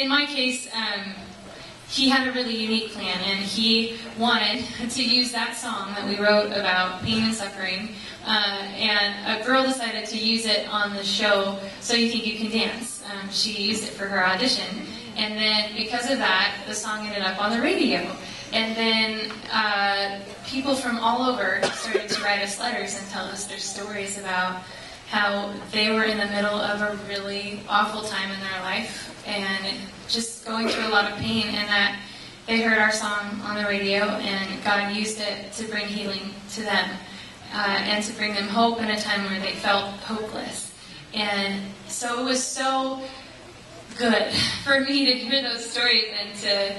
in my case, um, he had a really unique plan, and he wanted to use that song that we wrote about pain and suffering. Uh, and a girl decided to use it on the show so you think you can dance. Um, she used it for her audition, and then because of that, the song ended up on the radio. And then uh, people from all over started to write us letters and tell us their stories about how they were in the middle of a really awful time in their life and just going through a lot of pain, and that they heard our song on the radio and God used it to bring healing to them uh, and to bring them hope in a time where they felt hopeless. And so it was so good for me to hear those stories and to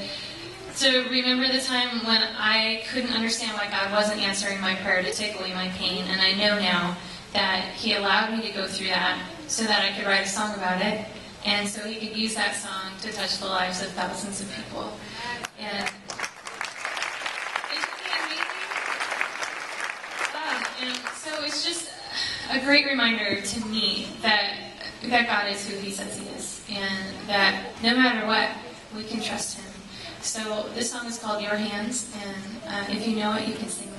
to remember the time when I couldn't understand why God wasn't answering my prayer to take away my pain, and I know now that He allowed me to go through that so that I could write a song about it, and so He could use that song to touch the lives of thousands of people. And ah, and so it's just a great reminder to me that that God is who He says He is, and that no matter what, we can trust Him. So this song is called Your Hands, and uh, if you know it, you can sing.